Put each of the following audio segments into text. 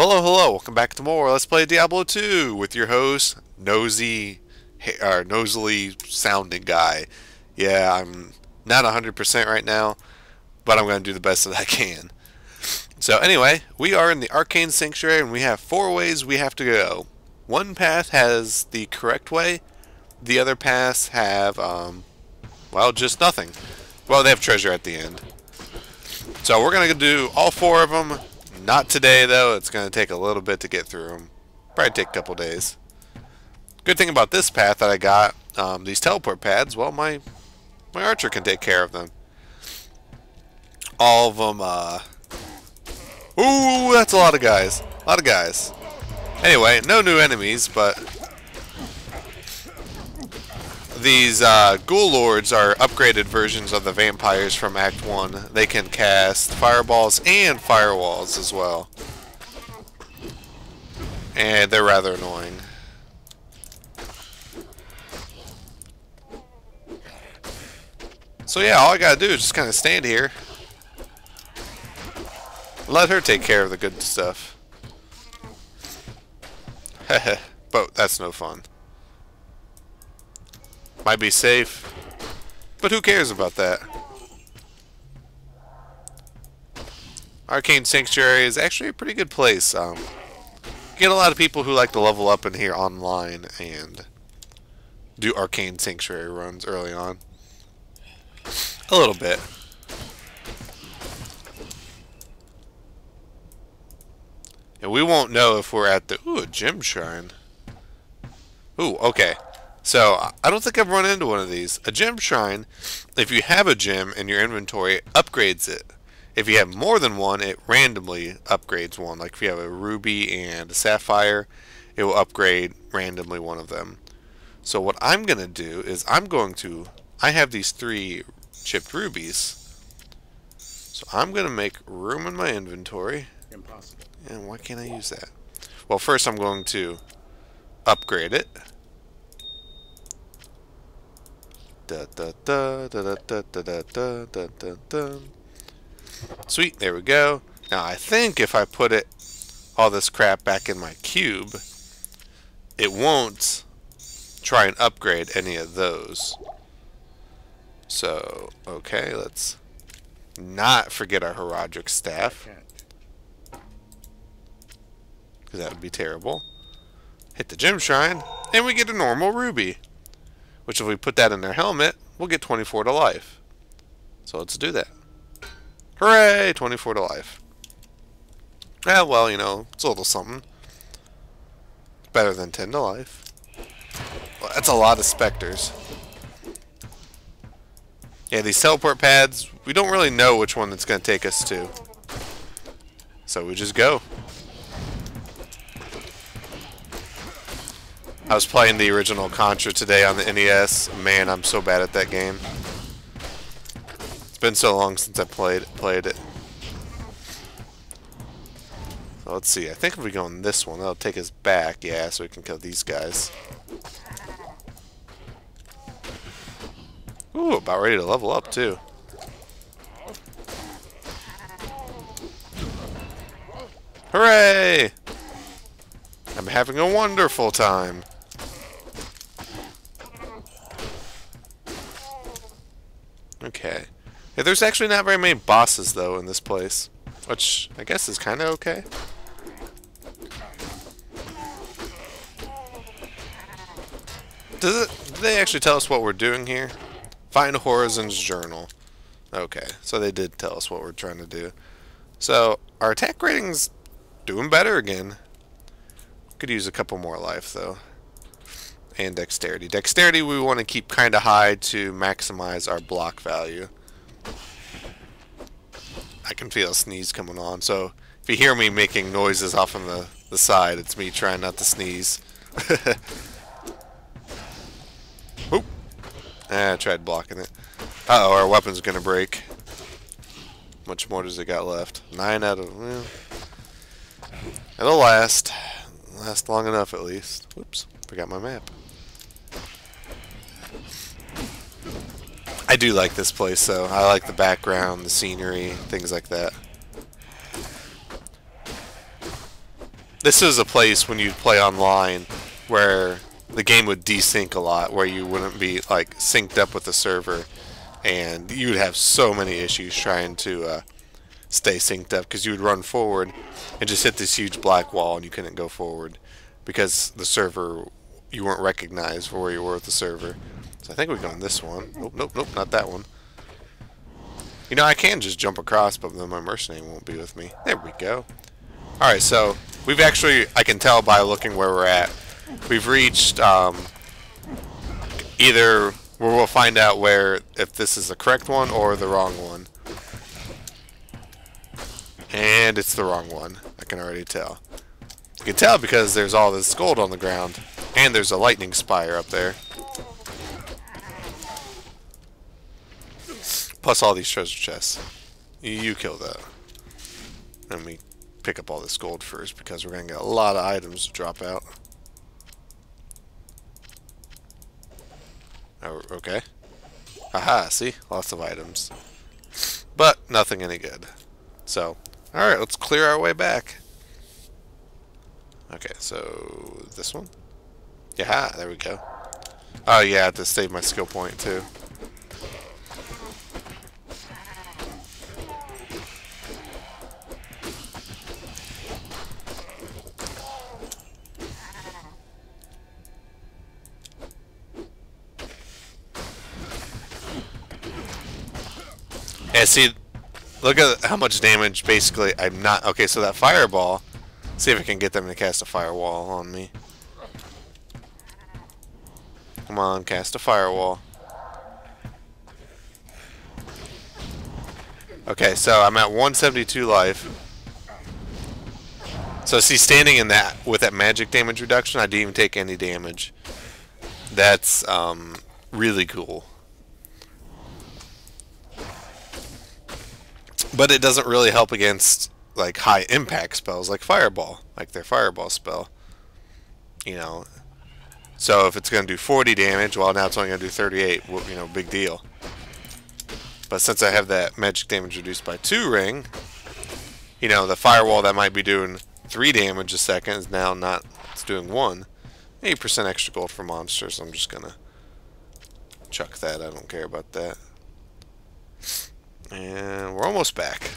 Hello, hello, welcome back to more Let's Play Diablo 2 with your host, Nosy, or Nosily sounding guy. Yeah, I'm not 100% right now, but I'm going to do the best that I can. So anyway, we are in the Arcane Sanctuary and we have four ways we have to go. One path has the correct way, the other paths have, um, well, just nothing. Well, they have treasure at the end. So we're going to do all four of them not today, though. It's going to take a little bit to get through them. Probably take a couple days. Good thing about this path that I got, um, these teleport pads, well, my my archer can take care of them. All of them, uh... Ooh, that's a lot of guys. A lot of guys. Anyway, no new enemies, but these uh, Ghoul Lords are upgraded versions of the vampires from Act 1. They can cast fireballs and firewalls as well. And they're rather annoying. So yeah, all I gotta do is just kind of stand here. Let her take care of the good stuff. but that's no fun. Might be safe. But who cares about that? Arcane Sanctuary is actually a pretty good place. Um, get a lot of people who like to level up in here online and do Arcane Sanctuary runs early on. A little bit. And we won't know if we're at the... Ooh, a gem shrine. Ooh, okay. So, I don't think I've run into one of these. A gem shrine, if you have a gem in your inventory, upgrades it. If you have more than one, it randomly upgrades one. Like if you have a ruby and a sapphire, it will upgrade randomly one of them. So what I'm going to do is I'm going to, I have these three chipped rubies. So I'm going to make room in my inventory. Impossible. And why can't I use that? Well, first I'm going to upgrade it. Da, da, da, da, da, da, da, da, da, da, da. Sweet, there we go. Now I think if I put it all this crap back in my cube, it won't try and upgrade any of those. So, okay, let's not forget our Horadric staff. Because that would be terrible. Hit the gem shrine, and we get a normal ruby. Which if we put that in their helmet, we'll get 24 to life. So let's do that. Hooray! 24 to life. Yeah, well, you know, it's a little something. Better than 10 to life. Well, that's a lot of specters. Yeah, these teleport pads, we don't really know which one it's going to take us to. So we just go. I was playing the original Contra today on the NES. Man, I'm so bad at that game. It's been so long since I played played it. So let's see. I think if we go on this one, that'll take us back. Yeah, so we can kill these guys. Ooh, about ready to level up too. Hooray! I'm having a wonderful time. Okay. Yeah, there's actually not very many bosses, though, in this place. Which, I guess is kind of okay. Does it, do they actually tell us what we're doing here? Find Horazon's journal. Okay, so they did tell us what we're trying to do. So, our attack rating's doing better again. Could use a couple more life, though and dexterity. Dexterity we want to keep kind of high to maximize our block value. I can feel a sneeze coming on, so if you hear me making noises off on the, the side, it's me trying not to sneeze. Oop. Ah, I tried blocking it. Uh oh our weapon's gonna break. much more does it got left? Nine out of... Well, it'll last. Last long enough, at least. Whoops. Forgot my map. Do like this place, though. I like the background, the scenery, things like that. this is a place when you play online where the game would desync a lot, where you wouldn't be like synced up with the server, and you'd have so many issues trying to uh, stay synced up because you would run forward and just hit this huge black wall and you couldn't go forward because the server you weren't recognized for where you were with the server. So I think we go on this one. Nope, nope, nope, not that one. You know, I can just jump across, but then my mercenary won't be with me. There we go. Alright, so we've actually, I can tell by looking where we're at, we've reached um, either where we'll find out where, if this is the correct one or the wrong one. And it's the wrong one. I can already tell. You can tell because there's all this gold on the ground. And there's a lightning spire up there. Plus all these treasure chests. You kill that. Let me pick up all this gold first because we're going to get a lot of items to drop out. Oh, okay. Aha, see? Lots of items. But nothing any good. So, alright, let's clear our way back. Okay, so this one? Yeah, there we go. Oh yeah, I have to save my skill point too. Yeah, see, look at how much damage basically I'm not... Okay, so that fireball, see if I can get them to cast a firewall on me. Come on, cast a firewall. Okay, so I'm at 172 life. So see, standing in that with that magic damage reduction, I didn't even take any damage. That's um, really cool. But it doesn't really help against like high impact spells like Fireball, like their Fireball spell. You know, so if it's going to do 40 damage, well now it's only going to do 38, you know, big deal. But since I have that magic damage reduced by 2 ring, you know, the firewall that might be doing 3 damage a second is now not, it's doing 1. 8% extra gold for monsters, I'm just going to chuck that, I don't care about that. And we're almost back.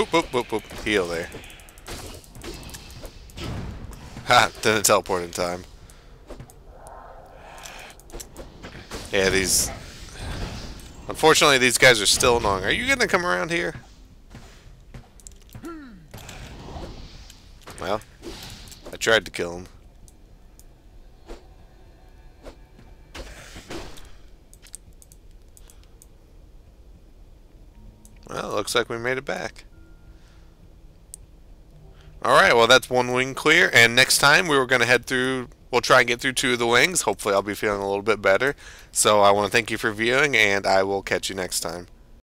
Boop, boop, boop, boop. Heal there. Ha! Didn't teleport in time. Yeah, these... Unfortunately, these guys are still annoying. Are you gonna come around here? Well, I tried to kill him. Well, looks like we made it back. Alright, well that's one wing clear, and next time we were going to head through, we'll try and get through two of the wings. Hopefully I'll be feeling a little bit better. So I want to thank you for viewing, and I will catch you next time.